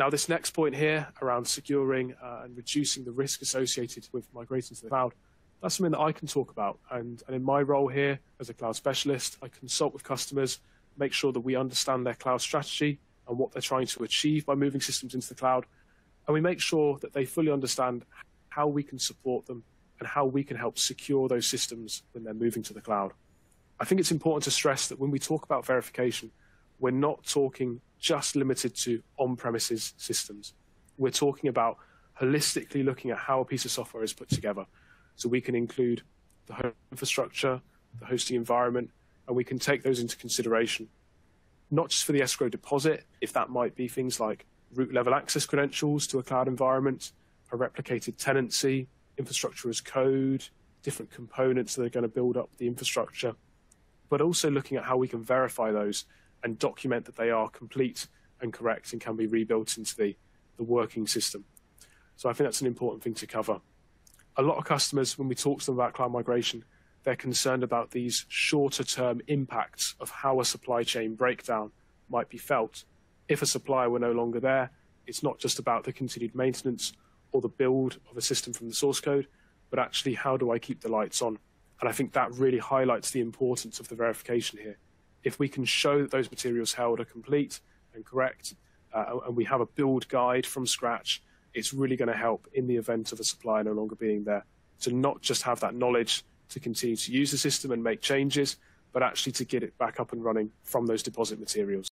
Now, this next point here around securing uh, and reducing the risk associated with migrating to the cloud, that's something that I can talk about. And, and in my role here as a cloud specialist, I consult with customers, make sure that we understand their cloud strategy and what they're trying to achieve by moving systems into the cloud. And we make sure that they fully understand how we can support them and how we can help secure those systems when they're moving to the cloud. I think it's important to stress that when we talk about verification, we're not talking just limited to on-premises systems. We're talking about holistically looking at how a piece of software is put together. So we can include the infrastructure, the hosting environment, and we can take those into consideration. Not just for the escrow deposit, if that might be things like root level access credentials to a cloud environment, a replicated tenancy, infrastructure as code, different components that are going to build up the infrastructure, but also looking at how we can verify those and document that they are complete and correct and can be rebuilt into the, the working system. So I think that's an important thing to cover. A lot of customers, when we talk to them about cloud migration, they're concerned about these shorter term impacts of how a supply chain breakdown might be felt. If a supplier were no longer there, it's not just about the continued maintenance or the build of a system from the source code, but actually how do I keep the lights on? And I think that really highlights the importance of the verification here. If we can show that those materials held are complete and correct, uh, and we have a build guide from scratch, it's really going to help in the event of a supplier no longer being there to not just have that knowledge to continue to use the system and make changes, but actually to get it back up and running from those deposit materials.